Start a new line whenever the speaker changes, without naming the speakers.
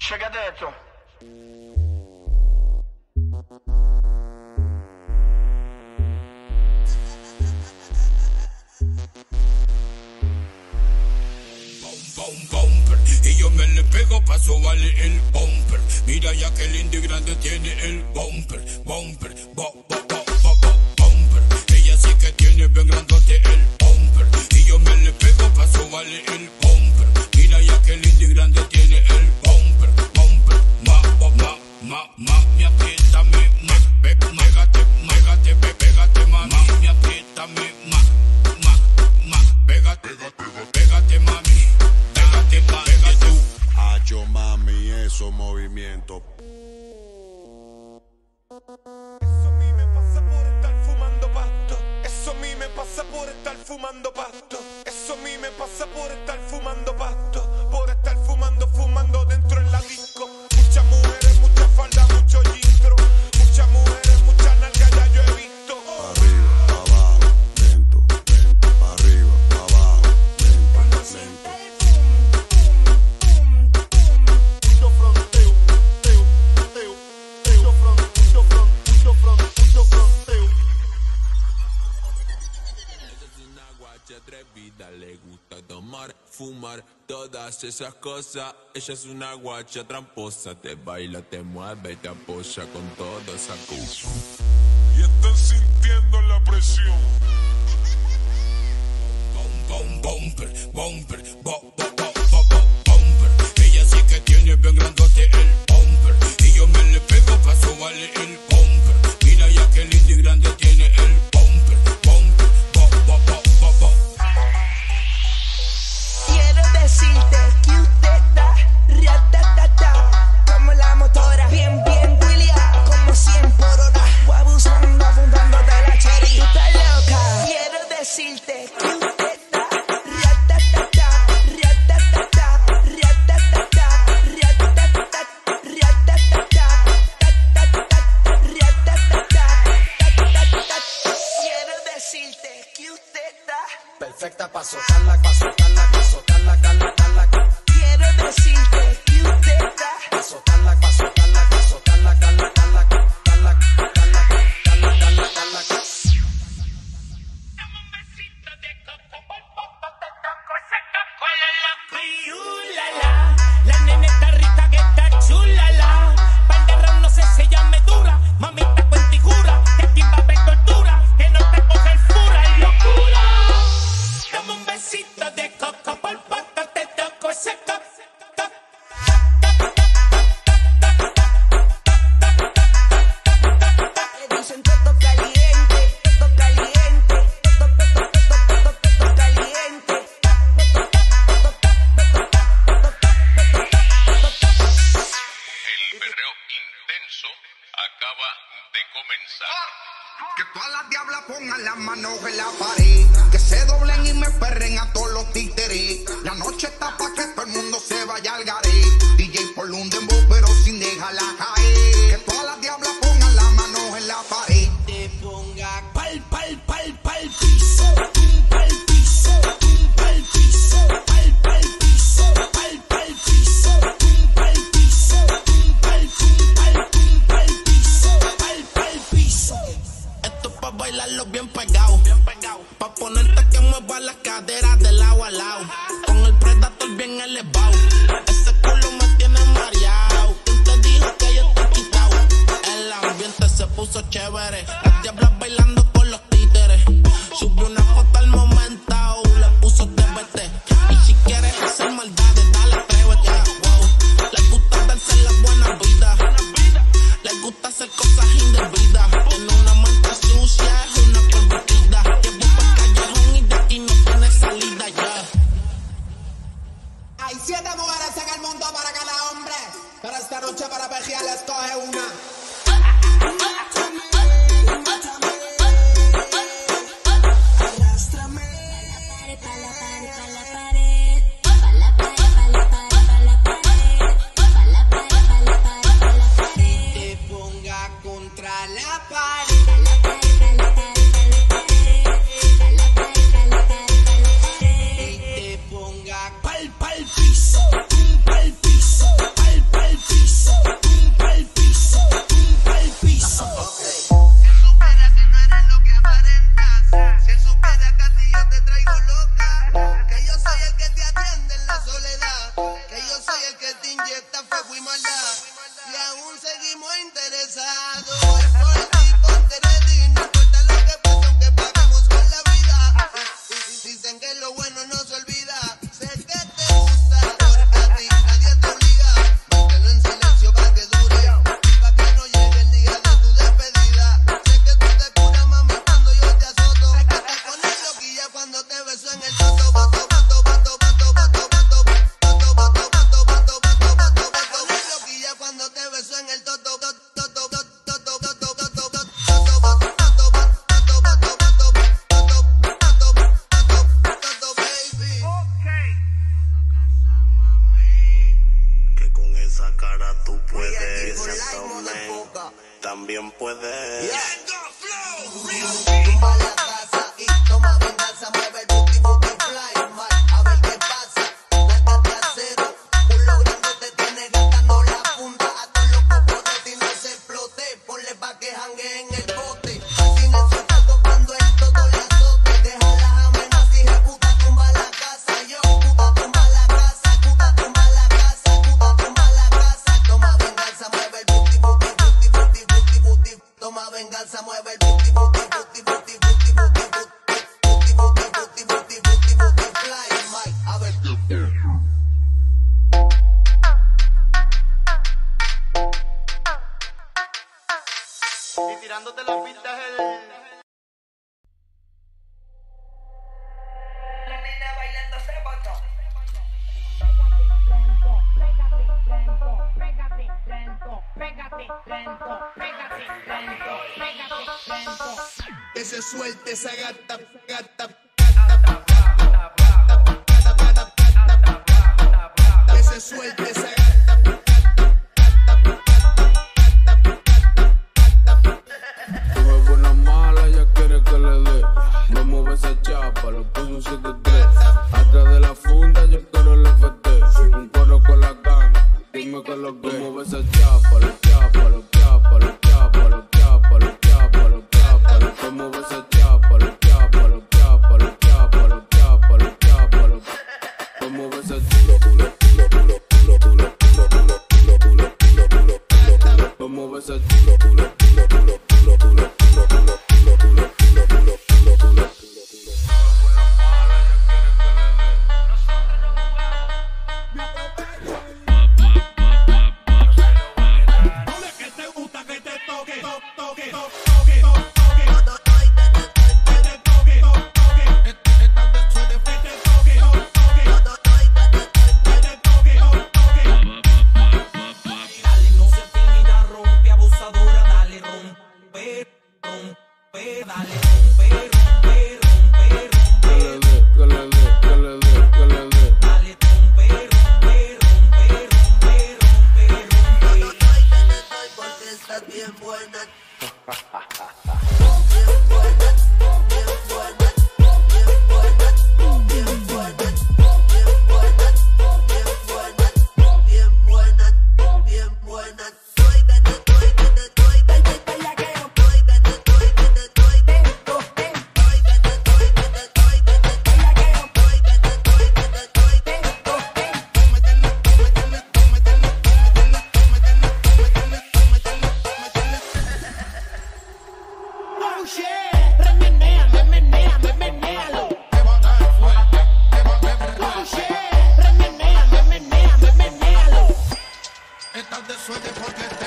Chega
dentro. Y yo me le pego paso vale el bumper Mira ya que lindo y grande tiene el bumper Bumper, bo, bo, bo, bo, bo, bumper Ella sí que tiene bien grandote
esas cosas. Ella es una guacha tramposa. Te baila, te mueve, te apoya con toda esa cosa.
Y están sintiendo la presión.
Bom, bom, bomber, bomber, bom, bom, bom, bom, bomber. Ella sí que tiene bien grandote el bomber. Y yo me le pego pa' vale el.
decirte
manos en la pared. Que se doblen y me perren a todos los títeres. La noche está para que todo el mundo se vaya al
garete. gusta hacer cosas indebidas. En una manta sucia es una convertida. Llevo para callejón y de aquí no tiene salida ya.
Hay siete mujeres en el mundo para cada hombre. Pero esta noche para Pejía les coge una.
te inyecta fuego y
maldad. Y aún seguimos interesados. Y
tirándote las pistas el...
Ese suelte esa gata, gata, gata,
gata, gata, gata, gata, gata, gata, gata, gata, gata, gata, gata, Pa' los pusos 73. Atrás de la funda yo quiero el FT. Un coro con la gang. Dime que lo que. Como ves a chapa, los chapa, los chapa, los chapa, los chapa, los chapa, los chapa. Como ves a chapa, los chapa, los chapa, los chapa, los chapa, chapa, Como ves a chulo, culo, culo, culo, culo,
culo, culo, culo, culo, culo, culo, culo,
culo. Como ves a chulo, culo. pero, pero, pero, de suerte porque